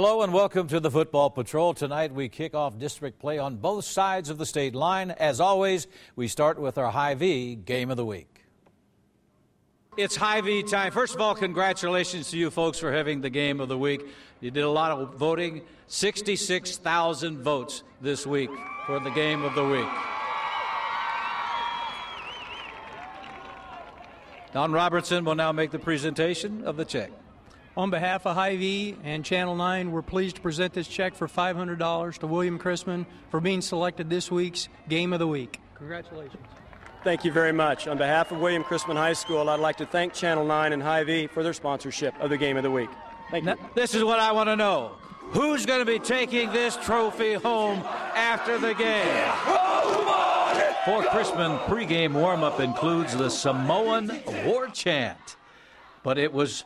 Hello and welcome to the Football Patrol. Tonight we kick off district play on both sides of the state line. As always, we start with our Hy-Vee Game of the Week. It's Hy-Vee time. First of all, congratulations to you folks for having the Game of the Week. You did a lot of voting, 66,000 votes this week for the Game of the Week. Don Robertson will now make the presentation of the check. On behalf of Hy-Vee and Channel 9, we're pleased to present this check for $500 to William Chrisman for being selected this week's Game of the Week. Congratulations. Thank you very much. On behalf of William Chrisman High School, I'd like to thank Channel 9 and Hy-Vee for their sponsorship of the Game of the Week. Thank you. Now, this is what I want to know. Who's going to be taking this trophy home after the game? For Chrisman, pregame warm-up includes the Samoan war chant. But it was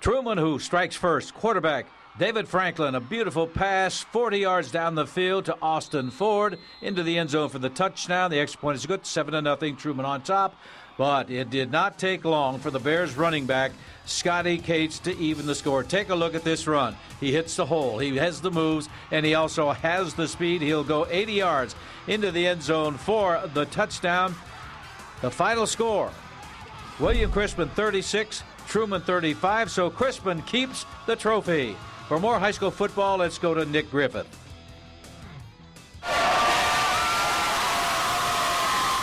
Truman who strikes first. Quarterback David Franklin, a beautiful pass 40 yards down the field to Austin Ford into the end zone for the touchdown. The extra point is good, 7 to nothing. Truman on top. But it did not take long for the Bears running back, Scotty Cates, to even the score. Take a look at this run. He hits the hole, he has the moves, and he also has the speed. He'll go 80 yards into the end zone for the touchdown. The final score William Chrisman 36, Truman 35. So Chrisman keeps the trophy. For more high school football, let's go to Nick Griffith.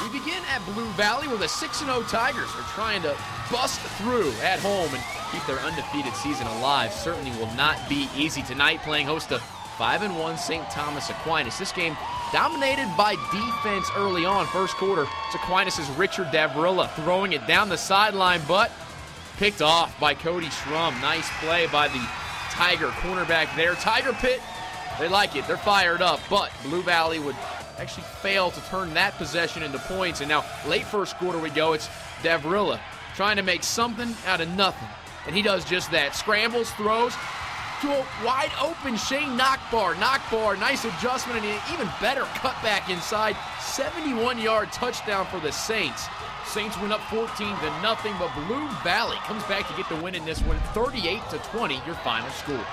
We begin at Blue Valley where the 6 0 Tigers are trying to bust through at home and keep their undefeated season alive. Certainly will not be easy tonight playing host to 5 1 St. Thomas Aquinas. This game dominated by defense early on. First quarter, it's Aquinas' Richard Davrilla throwing it down the sideline, but picked off by Cody Schrum. Nice play by the Tiger cornerback there. Tiger Pit, they like it. They're fired up, but Blue Valley would actually fail to turn that possession into points. And now, late first quarter, we go. It's Davrilla trying to make something out of nothing. And he does just that. Scrambles, throws to a wide open Shane Knockbar. Knockbar, nice adjustment, and an even better cutback inside. 71 yard touchdown for the Saints. Saints went up 14 to nothing, but Blue Valley comes back to get the win in this one, 38 to 20, your final score.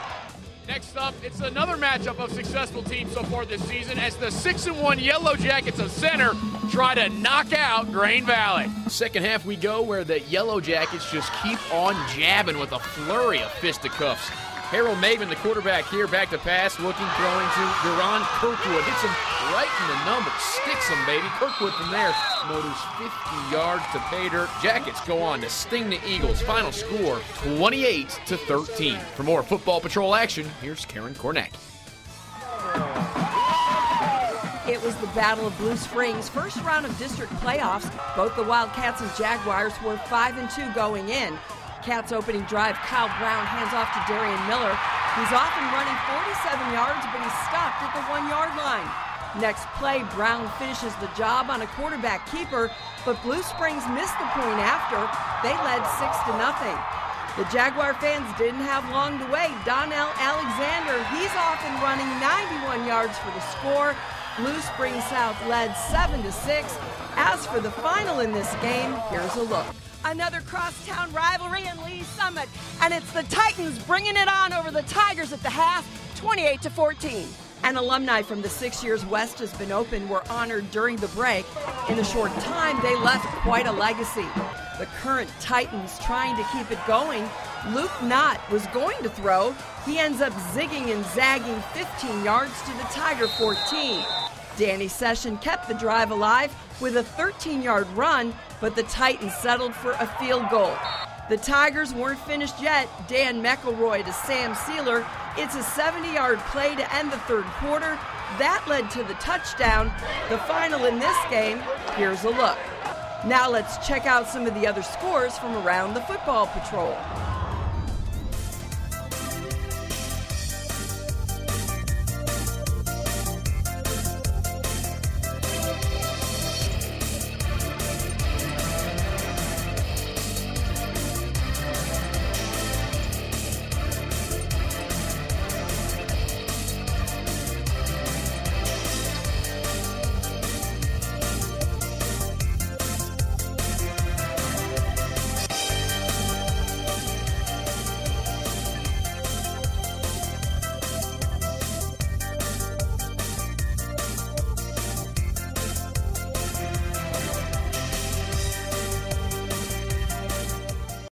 Next up, it's another matchup of successful teams so far this season as the 6 and 1 Yellow Jackets of Center try to knock out Grain Valley. Second half we go where the Yellow Jackets just keep on jabbing with a flurry of fisticuffs. Harold Maven, the quarterback here, back to pass, looking, throwing to Duran Kirkwood. Hits him right in the number, sticks him, baby. Kirkwood from there motors 50 yards to pay dirt. Jackets go on to sting the Eagles. Final score 28 to 13. For more Football Patrol action, here's Karen Kornacki. It was the Battle of Blue Springs, first round of district playoffs. Both the Wildcats and Jaguars were 5 and 2 going in. Cats opening drive, Kyle Brown hands off to Darian Miller. He's off and running 47 yards, but he's stopped at the one yard line. Next play, Brown finishes the job on a quarterback keeper, but Blue Springs missed the point after. They led 6 to nothing. The Jaguar fans didn't have long to wait. Donnell Alexander, he's off and running 91 yards for the score. Blue Springs South led 7 to 6. As for the final in this game, here's a look another crosstown rivalry in Lee Summit, and it's the Titans bringing it on over the Tigers at the half, 28 to 14. An alumni from the Six Years West has been open were honored during the break. In a short time, they left quite a legacy. The current Titans trying to keep it going. Luke Knott was going to throw. He ends up zigging and zagging 15 yards to the Tiger 14. Danny Session kept the drive alive with a 13 yard run, but the Titans settled for a field goal. The Tigers weren't finished yet. Dan McElroy to Sam Sealer. It's a 70 yard play to end the third quarter. That led to the touchdown. The final in this game, here's a look. Now let's check out some of the other scores from around the football patrol.